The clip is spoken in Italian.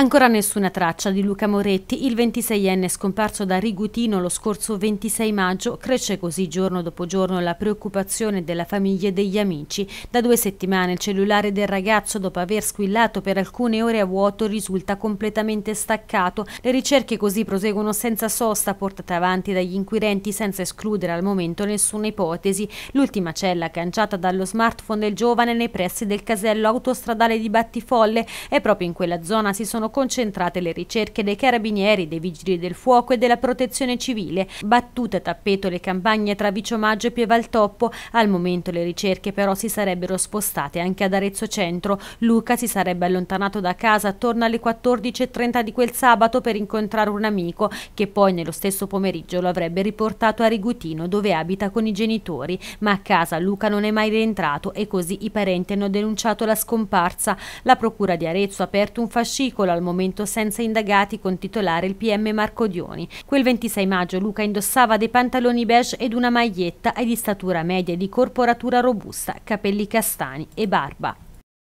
Ancora nessuna traccia di Luca Moretti, il 26enne scomparso da Rigutino lo scorso 26 maggio, cresce così giorno dopo giorno la preoccupazione della famiglia e degli amici. Da due settimane il cellulare del ragazzo, dopo aver squillato per alcune ore a vuoto, risulta completamente staccato. Le ricerche così proseguono senza sosta, portate avanti dagli inquirenti senza escludere al momento nessuna ipotesi. L'ultima cella canciata dallo smartphone del giovane nei pressi del casello autostradale di Battifolle e proprio in quella zona si sono concentrate le ricerche dei carabinieri, dei vigili del fuoco e della protezione civile, battute a tappeto le campagne tra Viciomaggio e Pievaltoppo. Al momento le ricerche però si sarebbero spostate anche ad Arezzo Centro. Luca si sarebbe allontanato da casa attorno alle 14.30 di quel sabato per incontrare un amico che poi nello stesso pomeriggio lo avrebbe riportato a Rigutino dove abita con i genitori, ma a casa Luca non è mai rientrato e così i parenti hanno denunciato la scomparsa. La procura di Arezzo ha aperto un fascicolo al momento senza indagati con titolare il PM Marco Dioni. Quel 26 maggio Luca indossava dei pantaloni beige ed una maglietta e di statura media e di corporatura robusta, capelli castani e barba.